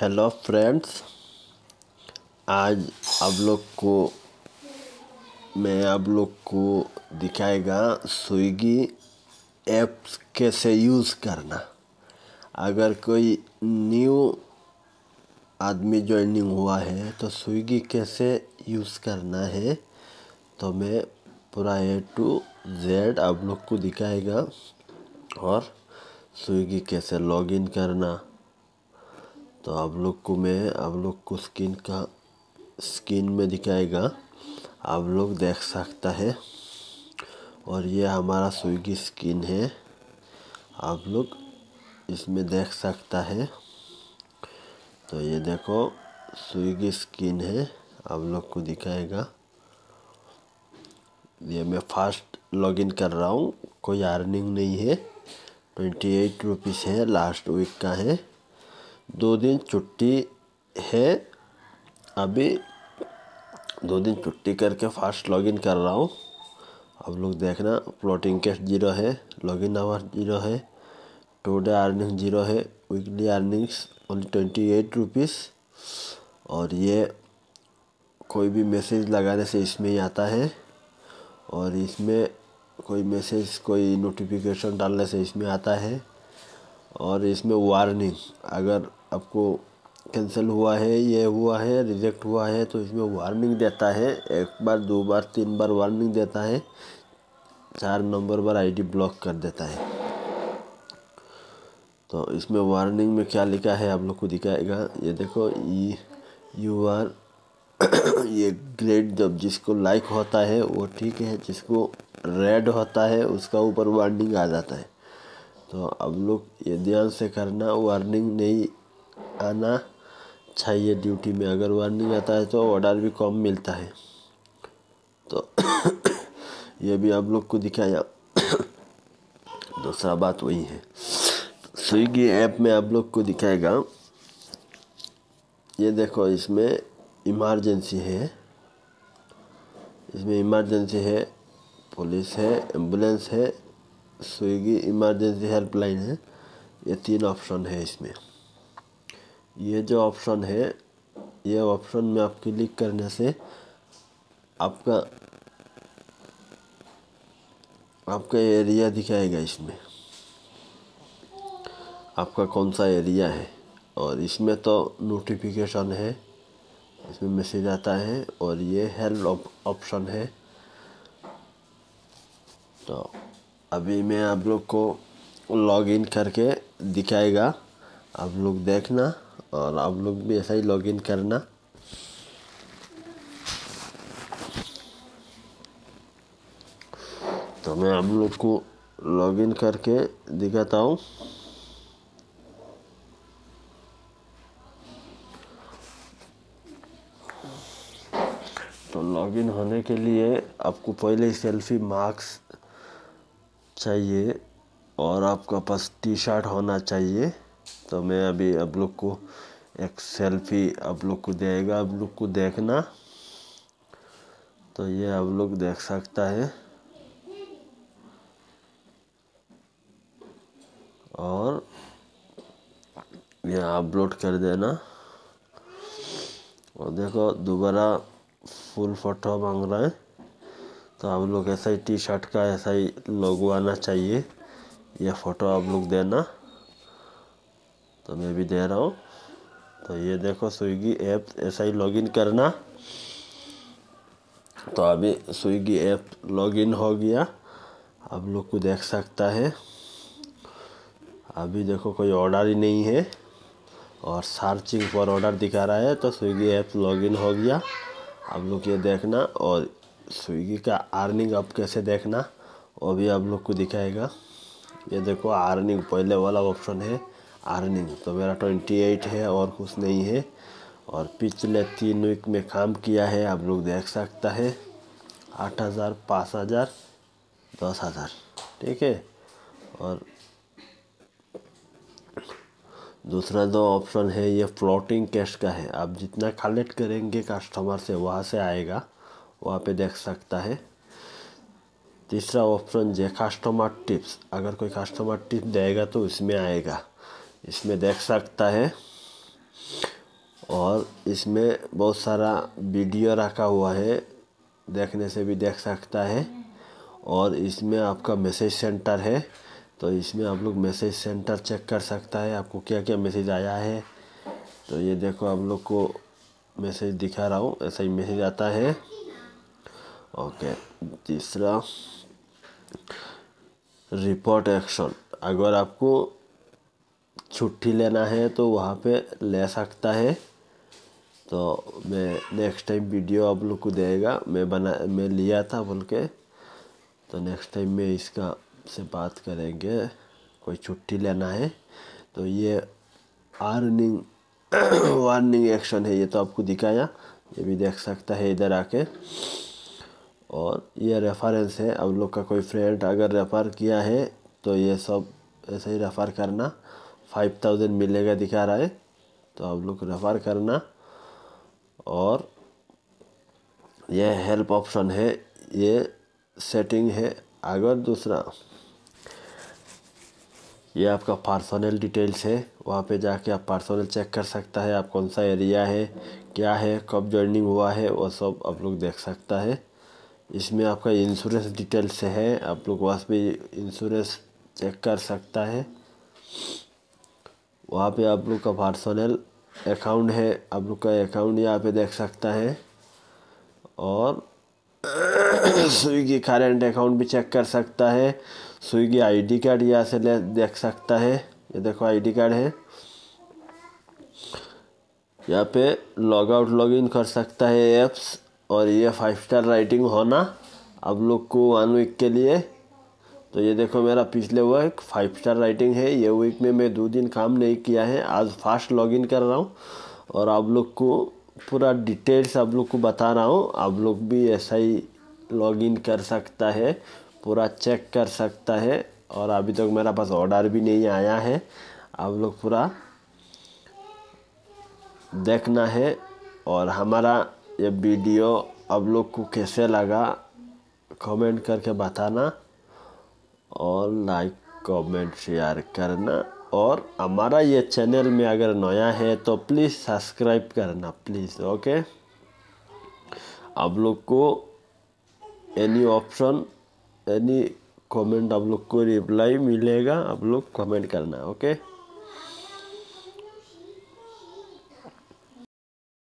Hello friends आज आप लोग को, मैं आप लोग को दिखाएगा स्विगी ऐप्स कैसे यूज़ करना। अगर कोई न्यू आदमी ज्वाइनिंग हुआ है तो स्विगी कैसे यूज़ करना है तो मैं पूरा ए टू जेड आप लोग को दिखाएगा और स्विगी कैसे लॉगिन करना। तो आप लोग को मैं, आप लोग को स्किन का स्किन में दिखाएगा। आप लोग देख सकता है। और ये हमारा स्विगी स्किन है। आप लोग इसमें देख सकता है। तो ये देखो स्विगी स्किन है। आप लोग को दिखाएगा। ये मैं फास्ट लॉगिन कर रहा हूँ। कोई अर्निंग नहीं है। ट्वेंटी एट रुपीज़ है। लास्ट वीक का है। दो दिन छुट्टी है, अभी दो दिन छुट्टी करके फास्ट लॉगिन कर रहा हूँ। आप लोग देखना प्लॉटिंग कैश ज़ीरो है लॉगिन आवर ज़ीरो है टू डे अर्निंग ज़ीरो है weekly earnings only twenty eight rupees और ये कोई भी मैसेज लगाने से इसमें ही आता है। और इसमें कोई मैसेज कोई नोटिफिकेशन डालने से इसमें आता है। और इसमें वार्निंग अगर आपको कैंसिल हुआ है, ये हुआ है रिजेक्ट हुआ है तो इसमें वार्निंग देता है। एक बार, दो बार, तीन बार वार्निंग देता है। चार नंबर बार आईडी ब्लॉक कर देता है। तो इसमें वार्निंग में क्या लिखा है, आप लोग को दिखाएगा। ये देखो ई यू आर ये ग्रेड जब जिसको लाइक होता है, वो ठीक है। जिसको रेड होता है, उसका ऊपर वार्निंग आ जाता है। तो अब लोग ये ध्यान से करना वार्निंग नहीं आना चाहिए ड्यूटी में। अगर वार्निंग आता है तो ऑर्डर भी कम मिलता है। तो ये भी आप लोग को दिखाया। दूसरा बात वही है। स्विगी ऐप में आप लोग को दिखाएगा। ये देखो, इसमें इमरजेंसी है। इसमें इमरजेंसी है पुलिस है एंबुलेंस है स्विगी इमरजेंसी हेल्पलाइन है। ये तीन ऑप्शन है इसमें। ये जो ऑप्शन है, ये ऑप्शन में आप क्लिक करने से आपका आपका एरिया दिखाएगा इसमें। आपका कौन सा एरिया है? और इसमें तो नोटिफिकेशन है, इसमें मैसेज आता है और ये हेल्प ऑप्शन है। तो अभी मैं आप लोग को लॉगिन करके दिखाएगा। आप लोग देखना। और आप लोग भी ऐसा ही लॉगिन करना। तो मैं आप लोग को लॉगिन करके दिखाता हूँ। तो लॉगिन होने के लिए आपको पहले सेल्फी मार्क्स चाहिए और आपका पास टी शर्ट होना चाहिए। तो मैं अभी आप लोग को एक सेल्फी आप लोग को देगा, आप लोग को देखना। तो ये आप लोग देख सकता है। और ये अपलोड कर देना। और देखो, दोबारा फुल फ़ोटो मांग रहा है। तो आप लोग ऐसा ही टी शर्ट का ऐसा ही लगवाना चाहिए। यह फ़ोटो आप लोग देना। तो मैं भी दे रहा हूँ। तो ये देखो स्विगी ऐप, ऐसा ही लॉगिन करना। तो अभी स्विगी ऐप लॉगिन हो गया। आप लोग को देख सकता है। अभी देखो कोई ऑर्डर ही नहीं है। और सर्चिंग फॉर ऑर्डर दिखा रहा है तो स्विगी ऐप लॉगिन हो गया। आप लोग ये देखना और स्विगी का अर्निंग अब कैसे देखना, वो भी आप लोग को दिखाएगा। ये देखो अर्निंग पहले वाला ऑप्शन है। अर्निंग तो मेरा ट्वेंटी एट है और कुछ नहीं है। और पिछले तीन वीक में काम किया है, आप लोग देख सकता है। आठ हज़ार, पाँच हज़ार, दस हज़ार। ठीक है? और दूसरा जो ऑप्शन है, ये फ्लोटिंग कैश का है। आप जितना कलेक्ट करेंगे कस्टमर से, वहाँ से आएगा। वहाँ पे देख सकता है। तीसरा ऑप्शन जो कस्टमर टिप्स अगर कोई कस्टमर टिप देगा तो इसमें आएगा। इसमें देख सकता है। और इसमें बहुत सारा वीडियो रखा हुआ है, देखने से भी देख सकता है। और इसमें आपका मैसेज सेंटर है तो इसमें आप लोग मैसेज सेंटर चेक कर सकता है, आपको क्या क्या मैसेज आया है। तो ये देखो, आप लोग को मैसेज दिखा रहा हूँ, ऐसा ही मैसेज आता है। ओके, तीसरा, रिपोर्ट एक्शन। अगर आपको छुट्टी लेना है तो वहाँ पे ले सकता है। तो मैं नेक्स्ट टाइम वीडियो आप लोग को देगा। मैं बना, मैं लिया था बोल के। तो नेक्स्ट टाइम में इसका से बात करेंगे। कोई छुट्टी लेना है। तो ये अर्निंग वार्निंग एक्शन है ये तो आपको दिखाया। ये भी देख सकता है इधर आके। और ये रेफरेंस है। आप लोग का कोई फ्रेंड अगर रेफ़र किया है तो ये सब ऐसे ही रेफ़र करना। फाइव थाउज़ेंड मिलेगा दिखा रहा है तो आप लोग रेफ़र करना। और ये हेल्प ऑप्शन है, ये सेटिंग है। अगर दूसरा, ये आपका पर्सनल डिटेल्स है, वहाँ पे जाके आप पर्सनल चेक कर सकता है, आप कौन सा एरिया है, क्या है, कब ज्वाइनिंग हुआ है, वो सब आप लोग देख सकता है। इसमें आपका इंश्योरेंस डिटेल्स है, आप लोग वहाँ पे इंश्योरेंस चेक कर सकता है। वहाँ पे आप लोग का पर्सनल अकाउंट है। आप लोग का अकाउंट यहाँ पे देख सकता है। और स्विगी करेंट अकाउंट भी चेक कर सकता है। स्विगी आईडी कार्ड यहाँ से ले, देख सकता है। ये देखो आईडी कार्ड है। यहाँ पे लॉग आउट लॉग इन कर सकता है एप्स और ये फाइव स्टार राइटिंग होना आप लोग को वन वीक के लिए। तो ये देखो मेरा पिछले वीक फाइव स्टार राइटिंग है। ये वीक में मैं दो दिन काम नहीं किया है। आज फास्ट लॉगिन कर रहा हूँ। और आप लोग को पूरा डिटेल्स आप लोग को बता रहा हूँ। आप लोग भी ऐसा ही लॉगिन कर सकता है। पूरा चेक कर सकता है। और अभी तक मेरा पास ऑर्डर भी नहीं आया है। आप लोग पूरा देखना है। और हमारा ये वीडियो आप लोग को कैसे लगा कमेंट करके बताना। और लाइक कमेंट शेयर करना। और हमारा ये चैनल में अगर नया है तो प्लीज़ सब्सक्राइब करना प्लीज़ ओके आप लोग को एनी ऑप्शन एनी कमेंट आप लोग को रिप्लाई मिलेगा, आप लोग कमेंट करना ओके